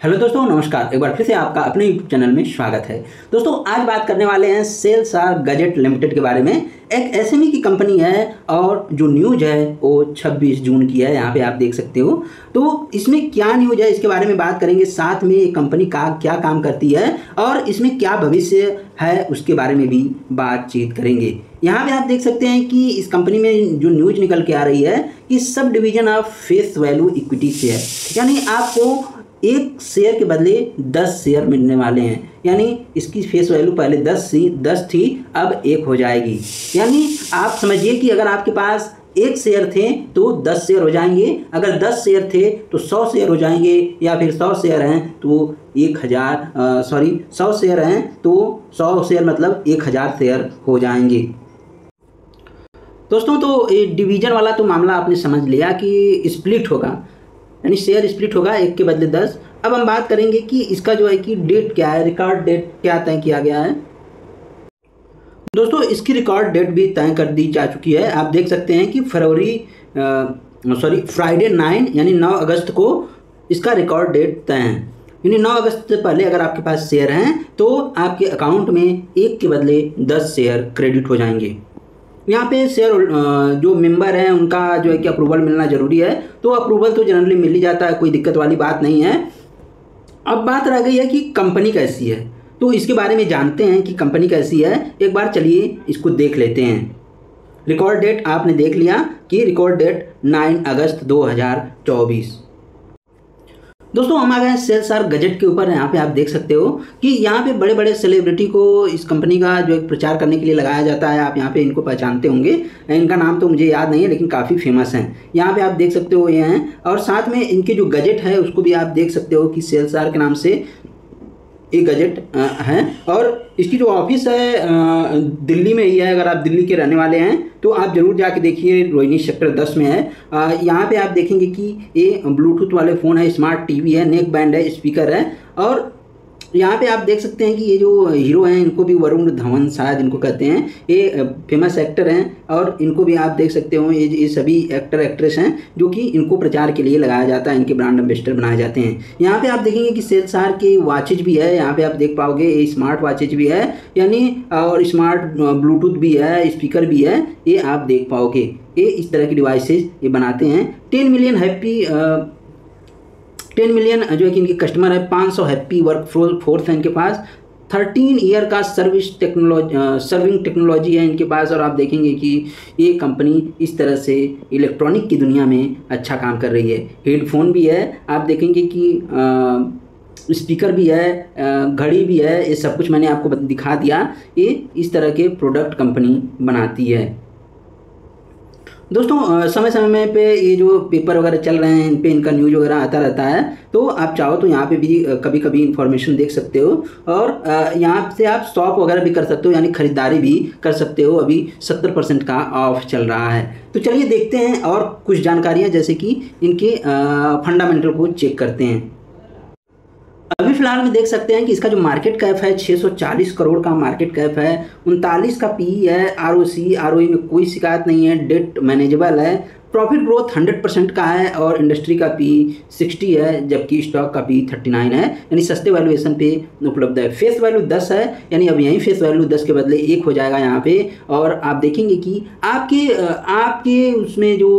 Hello दोस्तों, नमस्कार। एक बार फिर से आपका अपने यूट्यूब चैनल में स्वागत है। दोस्तों, आज बात करने वाले हैं सेल्स आर गजेट लिमिटेड के बारे में। एक एसएमई की कंपनी है और जो न्यूज़ है, वो 26 जून की है, यहाँ पे आप देख सकते हो। तो इसमें क्या न्यूज़ है, इसके बारे में बात करेंगे। साथ में ये कंपनी का क्या काम करती है और इसमें क्या भविष्य है, उसके बारे में भी बातचीत करेंगे। यहाँ पे आप देख सकते हैं कि इस कंपनी में जो न्यूज़ निकल के आ रही है कि सब division of face value equity share यानी आपको एक शेयर के बदले दस शेयर मिलने वाले हैं। यानी इसकी फेस वैल्यू पहले दस थी दस थी, अब एक हो जाएगी। यानी आप समझिए कि अगर आपके पास एक शेयर थे तो दस शेयर हो जाएँगे। अगर दस शेयर थे तो सौ शेयर हो जाएँगे, या फिर सौ शेयर हैं तो एक हज़ार सॉरी सौ शेयर हैं तो सौ शेयर मतलब एक हज़ार शेयर हो जाएँगे। दोस्तों तो डिवीज़न वाला तो मामला आपने समझ लिया कि स्प्लिट होगा। यानी शेयर स्प्लिट होगा एक के बदले दस। अब हम बात करेंगे कि इसका जो है कि डेट क्या है रिकॉर्ड डेट क्या तय किया गया है। दोस्तों, इसकी रिकॉर्ड डेट भी तय कर दी जा चुकी है। आप देख सकते हैं कि फरवरी सॉरी फ्राइडे नाइन यानी नौ अगस्त को इसका रिकॉर्ड डेट तय है। यानी नौ अगस्त से पहले अगर आपके पास शेयर हैं तो आपके अकाउंट में एक के बदले दस शेयर क्रेडिट हो जाएँगे। यहाँ पे शेयर जो मेंबर हैं, उनका जो है कि अप्रूवल मिलना ज़रूरी है। तो अप्रूवल तो जनरली मिल ही जाता है, कोई दिक्कत वाली बात नहीं है। अब बात रह गई है कि कंपनी कैसी है। तो इसके बारे में जानते हैं कि कंपनी कैसी है। एक बार चलिए इसको देख लेते हैं। रिकॉर्ड डेट आपने देख लिया कि रिकॉर्ड डेट 9 अगस्त 2024 दोस्तों, हम आ गए सेल्स आर गजट के ऊपर। यहाँ पे आप देख सकते हो कि यहाँ पे बड़े बड़े सेलिब्रिटी को इस कंपनी का जो एक प्रचार करने के लिए लगाया जाता है। आप यहाँ पे इनको पहचानते होंगे। इनका नाम तो मुझे याद नहीं है, लेकिन काफ़ी फ़ेमस हैं। यहाँ पे आप देख सकते हो ये हैं। और साथ में इनके जो गजट है, उसको भी आप देख सकते हो कि सेल्स आर के नाम से एक गजट हैं। और इसकी जो ऑफ़िस है दिल्ली में ही है, अगर आप दिल्ली के रहने वाले हैं तो आप ज़रूर जाके देखिए, रोहिणी सेक्टर दस में है। यहाँ पे आप देखेंगे कि ये ब्लूटूथ वाले फ़ोन है, स्मार्ट टीवी है नेक बैंड है, स्पीकर है। और यहाँ पे आप देख सकते हैं कि ये जो हीरो हैं, इनको भी वरुण धवन शायद इनको कहते हैं। ये फ़ेमस एक्टर हैं और इनको भी आप देख सकते हो, ये ये सभी एक्टर एक्ट्रेस हैं जो कि इनको प्रचार के लिए लगाया जाता है, इनके ब्रांड एम्बेसडर बनाए जाते हैं। यहाँ पे आप देखेंगे कि सेल्सार के वॉचेज भी है, यहाँ पे आप देख पाओगे, ये स्मार्ट वॉचेज भी है, यानी और स्मार्ट ब्लूटूथ भी है स्पीकर भी है, ये आप देख पाओगे। ये इस तरह की डिवाइसेज ये बनाते हैं। Ten million happy ten million, जो है कि इनके कस्टमर है, पाँच सौ हैप्पी वर्क फोर्स है इनके पास। थर्टीन ईयर का सर्विस टेक्नोलॉजी सर्विंग टेक्नोलॉजी है इनके पास और आप देखेंगे कि ये कंपनी इस तरह से इलेक्ट्रॉनिक की दुनिया में अच्छा काम कर रही है। हेडफोन भी है, आप देखेंगे कि स्पीकर भी है घड़ी भी है, ये सब कुछ मैंने आपको दिखा दिया। ये इस तरह के प्रोडक्ट कंपनी बनाती है। दोस्तों समय समय में पे ये जो पेपर वगैरह चल रहे हैं इन पे इनका न्यूज़ वगैरह आता रहता है तो आप चाहो तो यहाँ पे भी कभी कभी इन्फॉर्मेशन देख सकते हो और यहाँ से आप शॉप वगैरह भी कर सकते हो, यानी खरीदारी भी कर सकते हो। अभी सत्तर परसेंट का ऑफ़ चल रहा है। तो चलिए देखते हैं और कुछ जानकारियाँ, जैसे कि इनके फंडामेंटल को चेक करते हैं। अभी फ़िलहाल में देख सकते हैं कि इसका जो मार्केट कैप है 640 करोड़ का मार्केट कैप है। उनतालीस का पी है R O C R O में कोई शिकायत नहीं है डेट मैनेजेबल है। प्रॉफिट ग्रोथ 100 परसेंट का है और इंडस्ट्री का पी 60 है, जबकि स्टॉक का पी 39 है। यानी सस्ते वैल्यूएशन पे उपलब्ध है। फेस वैल्यू 10 है, यानी अब यहीं फेस वैल्यू 10 के बदले एक हो जाएगा यहाँ पे। और आप देखेंगे कि आपके आपके उसमें जो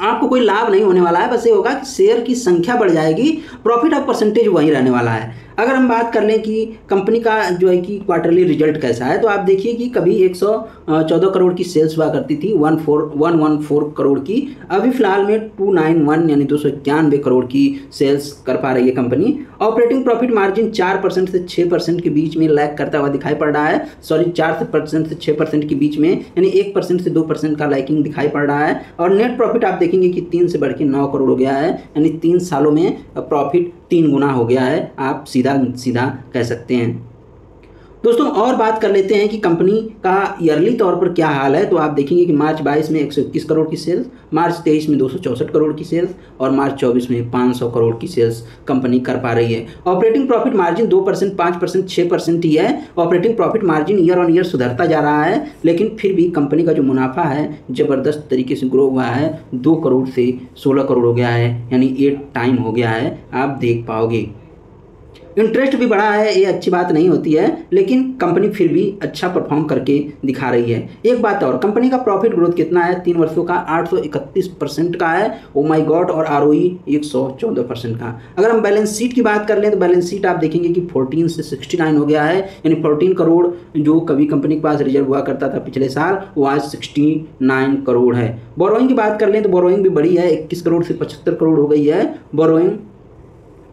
आपको कोई लाभ नहीं होने वाला है, बस ये होगा कि शेयर की संख्या बढ़ जाएगी प्रॉफिट ऑफ़ परसेंटेज वहीं रहने वाला है। अगर हम बात कर लें कि कंपनी का जो है कि क्वार्टरली रिज़ल्ट कैसा है तो आप देखिए कि कभी 114 करोड़ की सेल्स हुआ करती थी one four one one four crore की। अभी फ़िलहाल में टू नाइन वन यानी दो सौ इक्यानवे करोड़ की सेल्स कर पा रही है कंपनी ऑपरेटिंग प्रॉफिट मार्जिन चार परसेंट से छः परसेंट के बीच में लैक करता हुआ दिखाई पड़ रहा है। सॉरी चार परसेंट से छः परसेंट के बीच में, यानी एक परसेंट से दो परसेंट का लाइकिंग दिखाई पड़ रहा है। और नेट प्रॉफिट आप देखेंगे कि तीन से बढ़ के नौ करोड़ हो गया है, यानी तीन सालों में प्रॉफिट तीन गुना हो गया है आप सीधा सीधा कह सकते हैं। दोस्तों और बात कर लेते हैं कि कंपनी का ईयरली तौर पर क्या हाल है। तो आप देखेंगे कि मार्च 22 में 121 करोड़ की सेल्स मार्च 23 में दो सौ चौंसठ करोड़ की सेल्स और मार्च 24 में 500 करोड़ की सेल्स कंपनी कर पा रही है। ऑपरेटिंग प्रॉफिट मार्जिन दो परसेंट, पाँच परसेंट छः परसेंट ही है। Operating profit margin year on year सुधरता जा रहा है, लेकिन फिर भी कंपनी का जो मुनाफा है, ज़बरदस्त तरीके से ग्रो हुआ है। दो करोड़ से सोलह करोड़ हो गया है, यानी एट टाइम हो गया है। आप देख पाओगे। इंटरेस्ट भी बढ़ा है, ये अच्छी बात नहीं होती है, लेकिन कंपनी फिर भी अच्छा परफॉर्म करके दिखा रही है। एक बात और कंपनी का प्रॉफिट ग्रोथ कितना है? तीन वर्षों का 831 परसेंट का है। ओ माई गॉड और आर ओ एक परसेंट का। अगर हम बैलेंस शीट की बात कर लें तो बैलेंस शीट आप देखेंगे कि 14 से 69 हो गया है। यानी 14 करोड़ जो कभी कंपनी के पास रिज़र्व हुआ करता था पिछले साल, वो आज 69 करोड़ है। बोरोइंग की बात कर लें तो बोरोइंग भी बड़ी है। इक्कीस करोड़ से पचहत्तर करोड़ हो गई है। बोरोइंग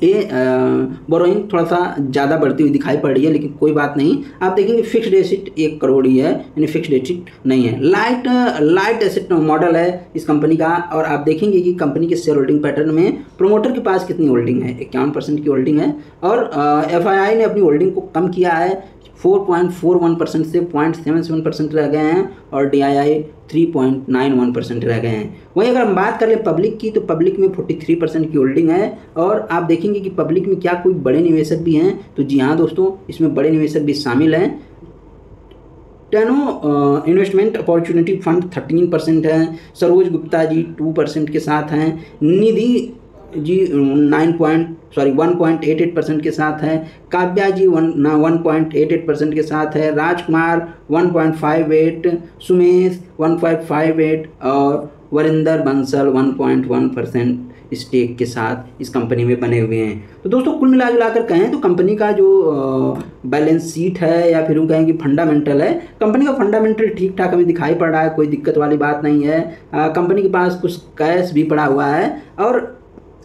ये बोरोइंग थोड़ा सा ज़्यादा बढ़ती हुई दिखाई पड़ रही है, लेकिन कोई बात नहीं। आप देखेंगे फिक्स्ड एसिट एक करोड़ ही है, यानी फिक्स्ड एसिट नहीं है। लाइट लाइट एसिट मॉडल है इस कंपनी का, और आप देखेंगे कि कंपनी के शेयर होल्डिंग पैटर्न में प्रोमोटर के पास कितनी होल्डिंग है? इक्यावन परसेंट की होल्डिंग है। और एफआईआई ने अपनी होल्डिंग को कम किया है 4.41 परसेंट से 0.77 परसेंट रह गए हैं और D I I three point nine one percent रह गए हैं। वहीं अगर हम बात कर ले पब्लिक की तो पब्लिक में फोर्टी थ्री परसेंट की होल्डिंग है और आप देखेंगे कि पब्लिक में क्या कोई बड़े निवेशक भी हैं। तो जी हाँ दोस्तों, इसमें बड़े निवेशक भी शामिल हैं। Tano investment opportunity fund thirteen percent है। सरोज गुप्ता जी टू परसेंट के साथ हैं। Nidhi ji nine point sorry one point eight eight percent के साथ है। Kavya ji one one point eight eight percent के साथ है। Rajkumar one point five eight Sumesh one point five eight और Varinder Bansal one point one percent stake के साथ इस कंपनी में बने हुए हैं। तो दोस्तों, कुल मिला जुलाकर कहें तो कंपनी का जो बैलेंस शीट है या फिर हम कहें कि फंडामेंटल है कंपनी का फंडामेंटल ठीक ठाक हमें दिखाई पड़ रहा है, कोई दिक्कत वाली बात नहीं है। कंपनी के पास कुछ कैश भी पड़ा हुआ है और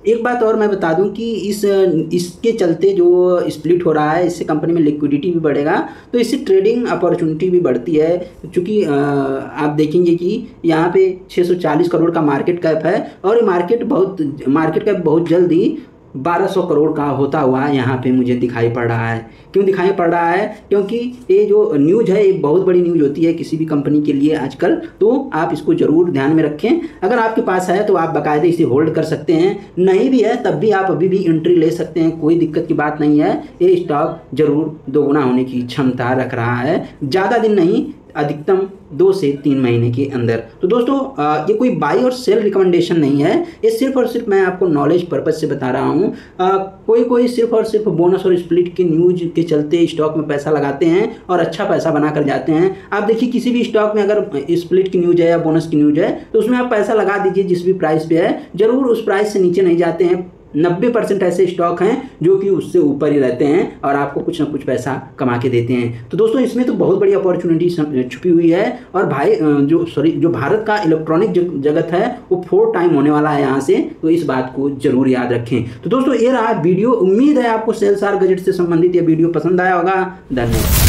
एक बात और मैं बता दूँ कि इस, इसके चलते जो स्प्लिट हो रहा है, इससे कंपनी में लिक्विडिटी भी बढ़ेगा तो इससे ट्रेडिंग अपॉर्चुनिटी भी बढ़ती है। क्योंकि आप देखेंगे कि यहाँ पे 640 करोड़ का मार्केट कैप है और ये मार्केट बहुत मार्केट कैप बहुत जल्दी 1200 करोड़ का होता हुआ यहाँ पे मुझे दिखाई पड़ रहा है। क्यों दिखाई पड़ रहा है? क्योंकि ये जो न्यूज़ है, ये बहुत बड़ी न्यूज़ होती है किसी भी कंपनी के लिए आजकल। तो आप इसको ज़रूर ध्यान में रखें। अगर आपके पास है तो आप बाकायदे इसे होल्ड कर सकते हैं। नहीं भी है, तब भी आप अभी भी एंट्री ले सकते हैं। कोई दिक्कत की बात नहीं है। ये स्टॉक ज़रूर दोगुना होने की क्षमता रख रहा है। ज़्यादा दिन नहीं अधिकतम दो से तीन महीने के अंदर। तो दोस्तों ये कोई बाई और सेल रिकमेंडेशन नहीं है। ये सिर्फ़ और सिर्फ़ मैं आपको नॉलेज पर्पज से बता रहा हूँ। कोई कोई सिर्फ़ और सिर्फ़ बोनस और स्प्लिट के न्यूज़ के चलते स्टॉक में पैसा लगाते हैं और अच्छा पैसा बना कर जाते हैं। आप देखिए, किसी भी स्टॉक में अगर स्प्लिट की न्यूज़ है या बोनस की न्यूज़ है तो उसमें आप पैसा लगा दीजिए, जिस भी प्राइस पे है। ज़रूर उस प्राइस से नीचे नहीं जाते हैं। नब्बे परसेंट ऐसे स्टॉक हैं जो कि उससे ऊपर ही रहते हैं और आपको कुछ ना कुछ पैसा कमा के देते हैं। तो दोस्तों, इसमें तो बहुत बड़ी अपॉर्चुनिटी छुपी हुई है और भाई जो सॉरी जो भारत का इलेक्ट्रॉनिक जगत है, वो फोर टाइम होने वाला है यहाँ से। तो इस बात को ज़रूर याद रखें। तो दोस्तों, ये रहा वीडियो। उम्मीद है आपको सेल्स आर गजट से संबंधित यह वीडियो पसंद आया होगा। धन्यवाद।